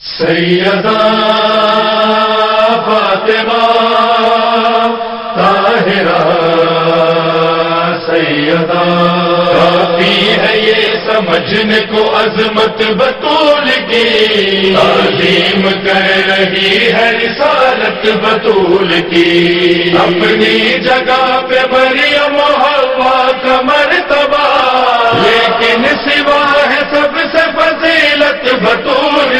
सैयदा फातिमा, ताहिरा। सैयदा। काफ़ी है ये समझने को अजमत बतूल की। तालीम कर रही है रिसालत बतूल की। अपनी जगह पे मरियम हवा का मर्तबा। लेकिन सिवा है सबसे फजीलत बतूल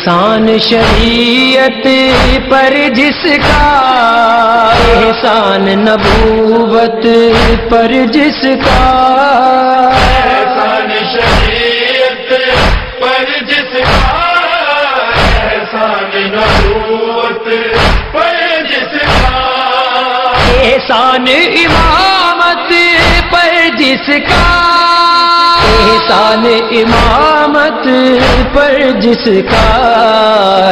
एहसान शरीयत पर जिसका एहसान नबूवत पर जिसका एहसान शरीयत पर जिसका एहसान नबूवत पर जिसका एहसान इमामत पर जिसका एहसान इमामत पर जिसका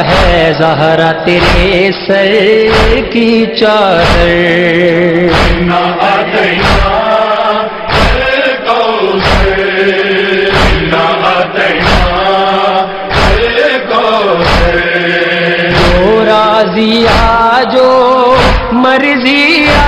है जहरा तेरे सर की चादर। जो राजिया जो मर्जिया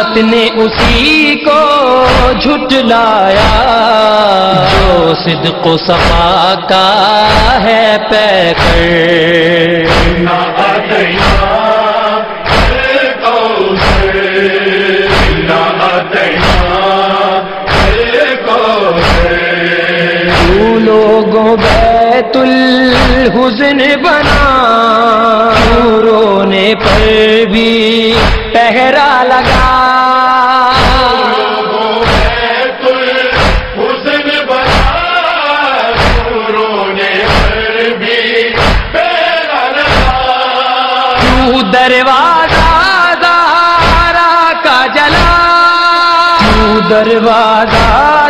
उम्मत ने उसी को झुटलाया जो सिद्क सफ़ा का है पैकर। लोगों बैतुल हुजन बना पर भी पहरा लगा। दरवाज़ा दारा का जला? दरवाज़ा दारा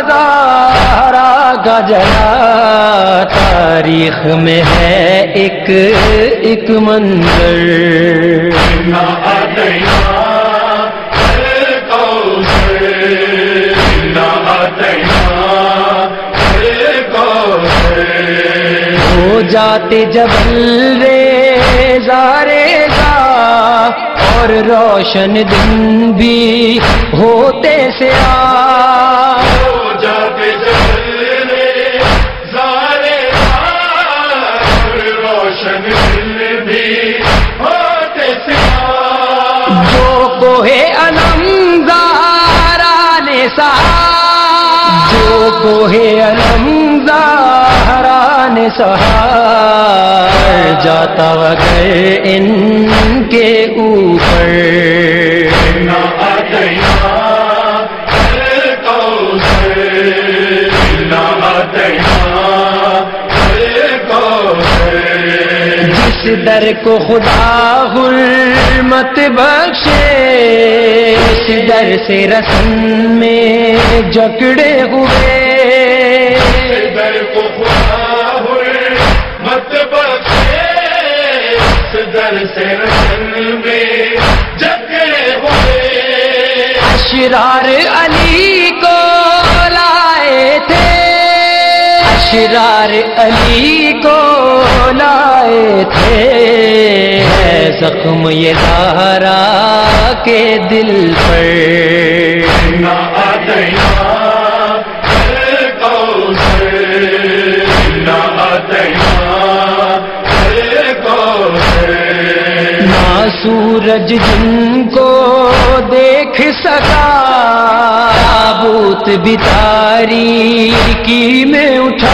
का जला तारीख में है एक एक मंजर। कौसर हो जाते जबल रे जारेगा और रोशन दिन भी होते से आ। हो जाते चले जो कोहे अलमदारा ने सहा जाता वगर इनके ऊपर। जिस दर को खुदा हुर्मत बख्शे। उस दर से रसन में जकड़े हुए। दर को खुदा मत बख्शे। इस दर से रसन में जकड़े हुए। अशरार अली को लाए थे। अशरार अली को लाए थे। जख्म ये दारा के दिल पर। ना सूरज जिनको देख सका ताबूत बितारी की में उठा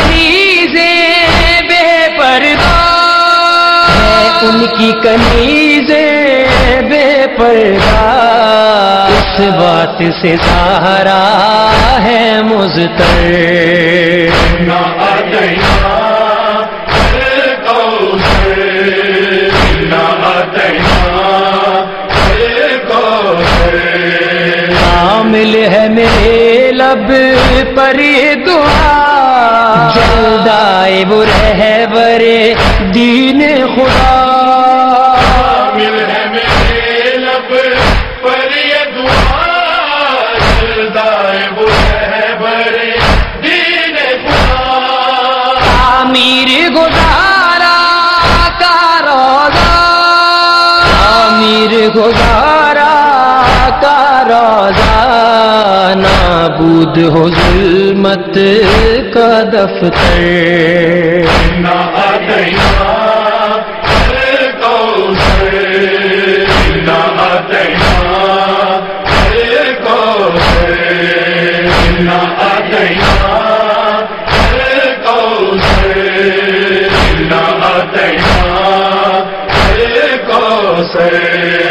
कनीजे बेपर्दा। उनकी कनीजे बेपर्दा। इस बात से सहारा है मुझतर ना शामिल है मेरे लब पर ये दुआ। जल्दाए वो रहबरे दीन खुदा। शामिल है मेरे लब पर ये दुआ जल्दाए दीन खुदा। आमीर गुजारा का रोजा आमीर गुजारा का रोज़ाना बूद हो जुलमत का दफ्तर। ना say